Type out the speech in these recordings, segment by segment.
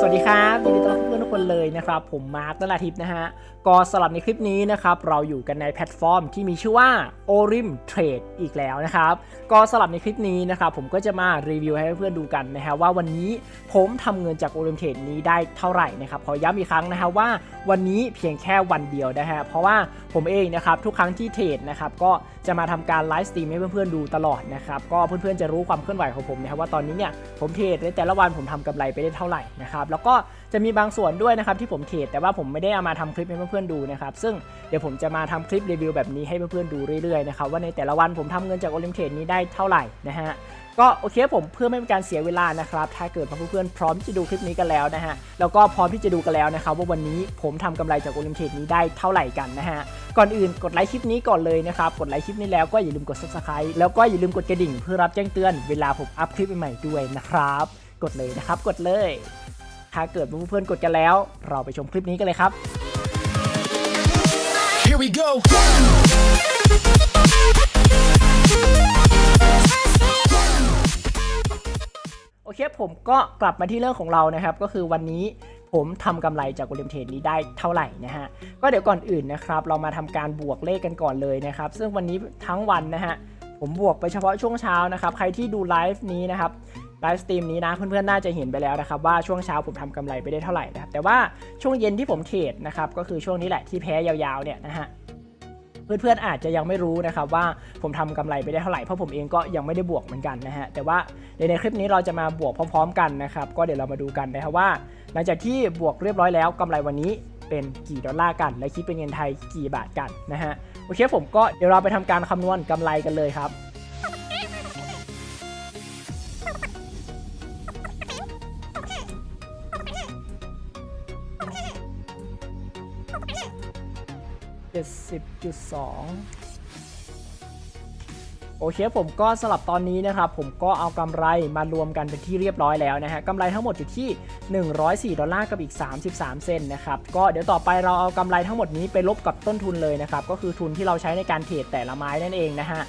สวัสดีครับยินดีต้อนรับเพื่อนทุกคนเลยนะครับ ผมมาร์คตลาทิพย์นะฮะ ก็สำหรับในคลิปนี้นะครับ เราอยู่กันในแพลตฟอร์มที่มีชื่อว่า Orim Trade อีกแล้วนะครับ ก็สำหรับในคลิปนี้นะครับ ผมก็จะมารีวิวให้เพื่อนๆดูกันนะฮะว่าวันนี้ผมทำเงินจาก Orim Trade นี้ได้เท่าไหร่นะครับขอย้ำอีกครั้งนะฮะว่าวันนี้เพียงแค่วันเดียวนะฮะเพราะว่าผมเองนะครับทุกครั้งที่เทรดนะครับก็จะมาทำการไลฟ์สตรีมให้เพื่อนๆดูตลอดนะครับก็เพื่อนๆจะรู้ความเคลื่อนไหวของผมนะครับว่าตอนนี้เนี่ยผมเทรดในแต่ละวันผมทำกำไรไปได้เท่าไหร่นะครับแล้วก็จะมีบางส่วนด้วยนะครับที่ผมเทรดแต่ว่าผมไม่ได้เอามาทำคลิปให้เพื่อนๆดูนะครับ ซึ่งเดี๋ยวผมจะมาทำคลิปรีวิวแบบนี้ให้เพื่อนๆดูเรื่อยๆนะครับว่าในแต่ละวันผมทำเงินจาก Olymp Trade นี้ได้เท่าไหร่นะฮะก็โอเคผมเพื่อไม่เป็นการเสียเวลานะครับ ถ้าเกิดเพื่อนๆพร้อมที่จะดูคลิปนี้กันแล้วนะฮะ แล้วก็พร้อมที่จะดูกันแล้วนะครับว่าวันนี้ผมทำกำไรจาก Olymp Trade นี้ได้เท่าไหร่กันนะฮะ ก่อนอื่นกดไลค์คลิปนี้ก่อนเลยนะครับ กดไลค์คลิปนี้แล้วก็อย่าลืมกด subscribe แล้วก็อย่าลืมกดกระดิ่งเพื่อรับแจ้งเตือนเวลาผมอัพคลิปใหม่ๆด้วยนะครับ กดเลยนะครับ กดเลย ถ้าเกิดเพื่อนๆกดกันแล้ว เราไปชมคลิปนี้กันเลยครับ Here we go. โอเคผมก็กลับมาที่เรื่องของเรานะครับ ก็คือวันนี้ผมทำกำไรจากโอลิมเทรดนี้ได้เท่าไหร่นะฮะ ก็เดี๋ยวก่อนอื่นนะครับ เรามาทำการบวกเลขกันก่อนเลยนะครับ ซึ่งวันนี้ทั้งวันนะฮะ ผมบวกไปเฉพาะช่วงเช้านะครับ ใครที่ดูไลฟ์นี้นะครับไลฟ์สตรีมนี้นะเพื่อนๆ น่าจะเห็นไปแล้วนะครับ ว่าช่วงเช้าผมทำกำไรไปได้เท่าไหร่นะครับ แต่ว่าช่วงเย็นที่ผมเทรดนะครับก็คือช่วงนี้แหละที่แพ้ยาวๆเนี่ยนะฮะเพื่อนๆอาจจะยังไม่รู้นะครับว่าผมทำกำไรไปได้เท่าไหร่เพราะผมเองก็ยังไม่ได้บวกเหมือนกันนะฮะแต่ว่าเดี๋ยวในคลิปนี้เราจะมาบวกพร้อม ๆ กันนะครับก็เดี๋ยวเรามาดูกันนะครับว่า หลังจากที่บวกเรียบร้อยแล้วกำไรวันนี้ เป็นกี่ดอลลาร์กัน และคิดเป็นเงินไทยกี่บาทกันนะฮะโอเคผมก็เดี๋ยวเราไปทำการคำนวณกำไรกันเลยครับ70.2 โอเคผมก็สลับตอนนี้นะครับผมก็เอากำไรมารวมกันเป็นที่เรียบร้อยแล้วนะฮะกำไรทั้งหมดอยู่ที่ 104 ดอลลาร์กับอีก 33 เซนนะครับก็เดี๋ยวต่อไปเราเอากำไรทั้งหมดนี้ไปลบกับต้นทุนเลยนะครับก็คือทุนที่เราใช้ในการเทรดแต่ละไม้นั่นเองนะฮะ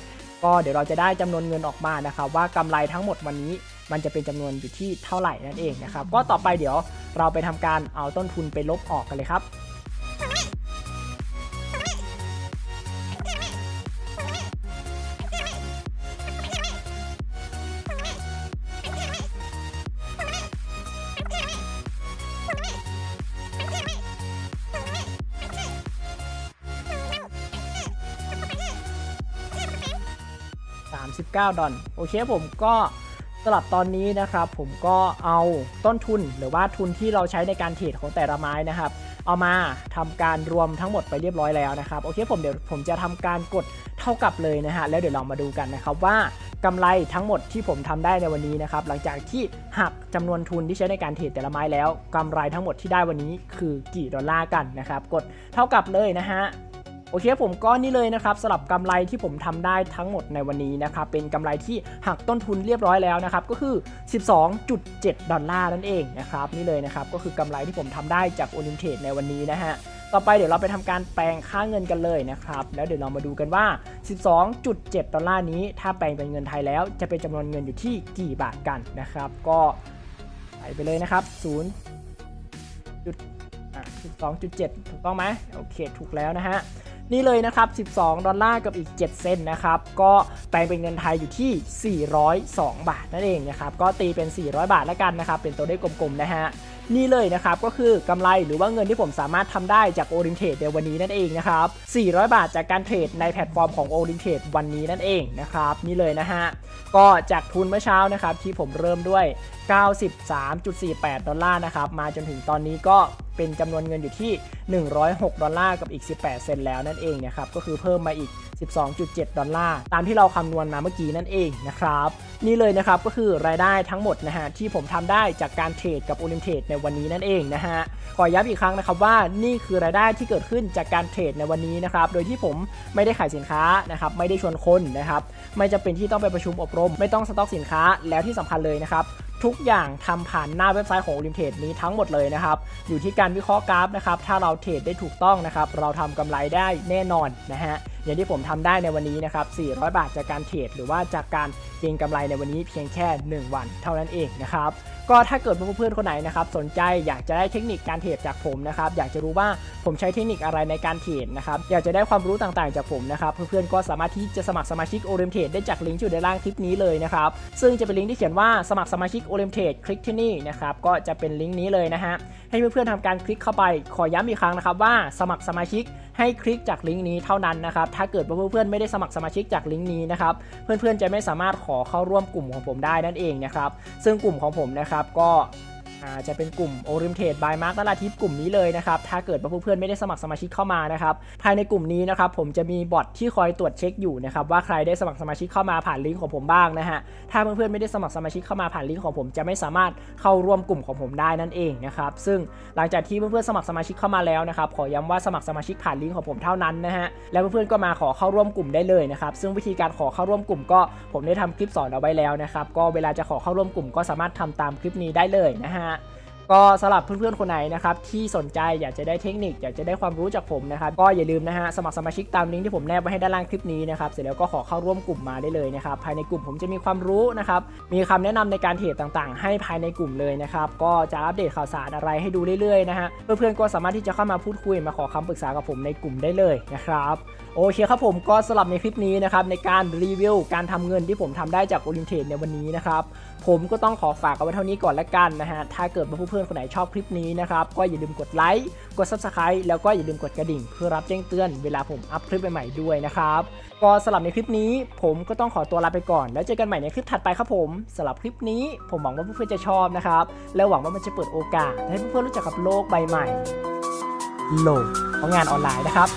ก็เดี๋ยวเราจะได้จำนวนเงินออกมานะครับว่ากำไรทั้งหมดวันนี้มันจะเป็นจำนวนอยู่ที่เท่าไหร่นั่นเองนะครับก็ต่อไปเดี๋ยวเราไปทำการเอาต้นทุนไปลบออกกันเลยครับ 39 ดอลโอเคผมก็สลับตอนนี้นะครับผมก็เอาต้นทุนหรือว่าทุนที่เราใช้ในการเทรดของแต่ละไม้นะครับ เอามาทำการรวมทั้งหมดไปเรียบร้อยแล้วนะครับโอเคผมเดี๋ยวผมจะทำการกดเท่ากับเลยนะฮะแล้วเดี๋ยวเรามาดูกันนะครับว่ากำไรทั้งหมดที่ผมทำได้ในวันนี้นะครับหลังจากที่หักจำนวนทุนที่ใช้ในการเทรดแต่ละไม้แล้วกำไรทั้งหมดที่ได้วันนี้คือกี่ดอลลาร์กันนะครับกดเท่ากับเลยนะฮะ โอเคผมก็นี่เลยนะครับสำหรับกำไรที่ผมทำได้ทั้งหมดในวันนี้นะครับเป็นกำไรที่หักต้นทุนเรียบร้อยแล้วนะครับก็คือ 12.7 ดอลลาร์นั่นเองนะครับนี่เลยนะครับก็คือกำไรที่ผมทำได้จากโอลิมเทดในวันนี้นะฮะต่อไปเดี๋ยวเราไปทำการแปลงค่าเงินกันเลยนะครับ แล้วเดี๋ยวเรามาดูกันว่า 12.7 ดอลลาร์นี้ ถ้าแปลงเป็นเงินไทยแล้ว จะเป็นจำนวนเงินอยู่ที่กี่บาทกันนะครับ ก็ไปเลยนะครับ0จุดอะ12.7 ถูกต้องไหมโอเค ถูกแล้วนะฮะ นี่เลยนะครับ 12 ดอลลาร์กับอีก 7 เซนต์นะครับ ก็แปลงเป็นเงินไทยอยู่ที่ 402 บาทนั่นเองนะครับ ก็ตีเป็น 400 บาทแล้วกันนะครับ เป็นตัวเลขกลมๆนะฮะ นี่เลยนะครับก็คือกำไรหรือว่าเงินที่ผมสามารถทำได้จาก Olymp Trade ในวันนี้นั่นเองนะครับ400 บาทจากการเทรดในแพลตฟอร์มของ Olymp Trade วันนี้นั่นเองนะครับนี่เลยนะฮะก็จากทุนเมื่อเช้านะครับที่ผมเริ่มด้วย 93.48 ดอลลาร์นะครับมาจนถึงตอนนี้ก็เป็นจำนวนเงินอยู่ที่ 106 ดอลลาร์กับอีก 18 เซนต์แล้วนั่นเองนะครับก็คือเพิ่มมาอีก 12.7 ดอลลาร์ตามที่เราคำนวณมาเมื่อกี้นั่นเองนะครับนี่เลยนะครับก็คือรายได้ทั้งหมดนะฮะที่ผมทำได้จากการเทรดกับ Olymp Trade ในวันนี้นั่นเองนะฮะขอย้ำอีกครั้งนะครับว่านี่คือรายได้ที่เกิดขึ้นจากการเทรดในวันนี้นะครับโดยที่ผมไม่ได้ขายสินค้านะครับไม่ได้ชวนคนนะครับไม่จำเป็นที่ต้องไปประชุมอบรม ไม่ต้องสต็อกสินค้าแล้วที่สำคัญเลยนะครับทุกอย่างทำผ่านหน้าเว็บไซต์ของ o ลิมเทรดนี้ทั้งหมดเลยนะครับ อยู่ที่การวิเคราะห์กราฟนะครับ ถ้าเราเทรดได้ถูกต้องนะครับ เราทำกำไรได้แน่นอนนะฮะ อย่างที่ผมทำได้ในวันนี้นะครับ 400 บาทจากการเทรดหรือว่าจากการเก็งกำไรในวันนี้เพียงแค่ 1 วันเท่านั้นเองนะครับก็ถ้าเกิดเพื่อนๆคนไหนนะครับสนใจอยากจะได้เทคนิคการเทรดจากผมนะครับอยากจะรู้ว่าผมใช้เทคนิคอะไรในการเทรดนะครับอยากจะได้ความรู้ต่างๆจากผมนะครับเพื่อนๆก็สามารถที่จะสมัครสมาชิกโอเ m มเทรดได้จากลิงก์อยู่ในล่างคลิปนี้เลยนะครับซึ่งจะเป็นลิงก์ที่เขียนว่าสมัครสมาชิกโอเ m มเทรดคลิกที่นี่นะครับก็จะเป็นลิงก์นี้เลยนะฮะให้เพื่อนๆทำการคลิกเข้าไปขอย้ำอีกครั้งนะครับว่าสมัครสมาชิก ให้คลิกจากลิงก์นี้เท่านั้นนะครับ ถ้าเกิดว่าเพื่อนๆไม่ได้สมัครสมาชิกจากลิงก์นี้นะครับ เพื่อนๆจะไม่สามารถขอเข้าร่วมกลุ่มของผมได้นั่นเองนะครับ ซึ่งกลุ่มของผมนะครับก็ จะเป็นกลุ่ม o r i e n t a t e by Mark นราทิพย์กลุ่มนี้เลยนะครับ ถ้าเกิดว่าเพื่อนๆไม่ได้สมัครสมาชิกเข้ามานะครับ ภายในกลุ่มนี้นะครับ ผมจะมีบอทที่คอยตรวจเช็คอยู่นะครับ ว่าใครได้สมัครสมาชิกเข้ามาผ่านลิงก์ของผมบ้างนะฮะ ถ้าเพื่อนๆไม่ได้สมัครสมาชิกเข้ามาผ่านลิงก์ของผมจะไม่สามารถเข้าร่วมกลุ่มของผมได้นั่นเองนะครับ ซึ่งหลังจากที่เพื่อนๆสมัครสมาชิกเข้ามาแล้วนะครับ ขอย้ำว่าสมัครสมาชิกผ่านลิงก์ของผมเท่านั้นนะฮะ แล้วเพื่อนๆก็มาขอเข้าร่วมกลุ่มได้เลยนะครับ ซึ่งวิธีการขอเข้าร่วมกลุ่ม ก็ผมได้ทำคลิปสอนเอาไว้แล้วนะครับ ก็เวลาจะขอเข้าร่วมกลุ่มก็สามารถทำตามคลิปนี้ได้เลยนะฮะ ก็สำหรับเพื่อนๆคนไหนนะครับที่สนใจอยากจะได้เทคนิคอยากจะได้ความรู้จากผมนะครับก็อย่าลืมนะฮะสมัครสมาชิกตามลิงก์ที่ผมแนบไว้ให้ด้านล่างคลิปนี้นะครับเสร็จแล้วก็ขอเข้าร่วมกลุ่มมาได้เลยนะครับภายในกลุ่มผมจะมีความรู้นะครับมีคำแนะนำในการเทรดต่างๆ ให้ภายในกลุ่มเลยนะครับก็จะอัปเดตข่าวสารอะไรให้ดูเรื่อยๆนะฮะเพื่อนๆก็สามารถที่จะเข้ามาพูดคุยมาขอคำปรึกษากับผมในกลุ่มได้เลยนะครับโอเคครับผมก็สำหรับในคลิปนี้นะครับในการรีวิวการทำเงินที่ผมทำได้จากโอลิมเทรดในวันนี้นะครับผมก็ต้องขอฝากเอาไว้เท่านี้ก่อนละกันนะฮะถ้าเกิดว่าเพื่อนๆคนไหนชอบคลิปนี้นะครับ ก็อย่าลืมกดไลค์กด Subscribe แล้วก็อย่าลืมกดกระดิ่ง เพื่อรับแจ้งเตือนเวลาผมอัพคลิปใหม่ๆด้วยนะครับก็สำหรับในคลิปนี้ ผมก็ต้องขอตัวลาไปก่อน แล้วเจอกันใหม่ในคลิปถัดไปครับผมสำหรับคลิปนี้ ผมหวังว่าเพื่อนๆจะชอบนะครับแล้วหวังว่ามันจะเปิดโอกาส ให้เพื่อนๆรู้จักกับโลกใบใหม่โลกของงานออนไลน์นะครับ